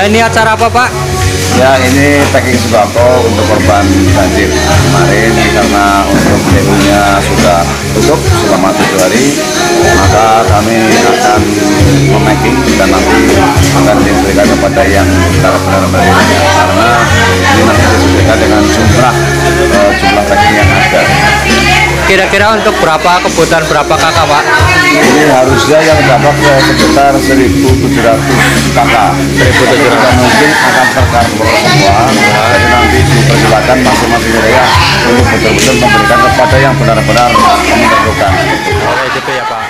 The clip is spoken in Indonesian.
Ya ini acara apa Pak? Ya ini packing sembako untuk korban banjir kemarin karena untuk PU-nya sudah tutup selama tujuh hari maka kami akan memacking dan nanti akan diberikan kepada yang benar-benar Kira-kira untuk berapa kebutuhan berapa kakak Pak? Ini harusnya yang dapat sekitar 1.700 kakak. 1.700 mungkin akan tercover semua. Jadi nanti dipersilakan masing-masing daerah untuk betul-betul memberikan kepada yang benar-benar memerlukan. Oke gitu ya Pak.